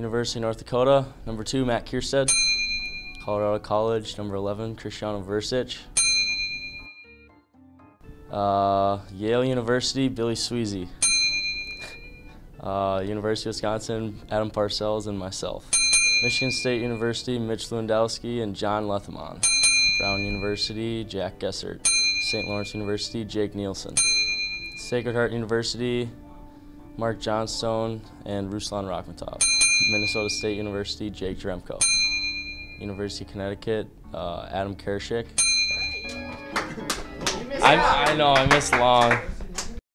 University of North Dakota. Number two, Matt Kierstead. Colorado College. Number 11, Cristiano Versich. Uh, Yale University, Billy Sweezy. Uh, University of Wisconsin, Adam Parsells, and myself. Michigan State University, Mitch Lewandowski and John Lethemon. Brown University, Jack Gessert. St. Lawrence University, Jake Nielsen. Sacred Heart University, Mark Johnstone and Ruslan Rakhmatov. Minnesota State University, Jake Dremko. University of Connecticut, uh, Adam Kershik. I, I know, I missed long.